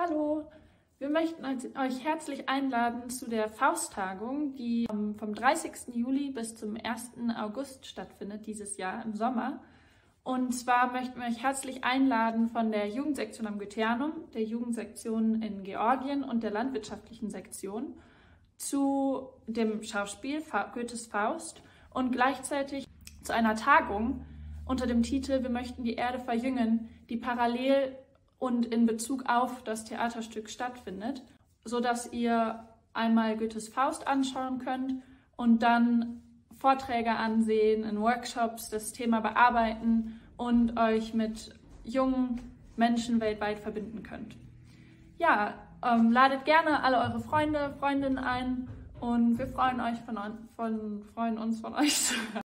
Hallo, wir möchten euch herzlich einladen zu der Fausttagung, die vom 30. Juli bis zum 1. August stattfindet, dieses Jahr im Sommer. Und zwar möchten wir euch herzlich einladen von der Jugendsektion am Goetheanum, der Jugendsektion in Georgien und der landwirtschaftlichen Sektion zu dem Schauspiel Goethes Faust und gleichzeitig zu einer Tagung unter dem Titel Wir möchten die Erde verjüngen, die parallel und in Bezug auf das Theaterstück stattfindet, sodass ihr einmal Goethes Faust anschauen könnt und dann Vorträge ansehen, in Workshops das Thema bearbeiten und euch mit jungen Menschen weltweit verbinden könnt. Ja, ähm, ladet gerne alle eure Freunde, Freundinnen ein und wir freuen, euch von, von, freuen uns von euch zu hören.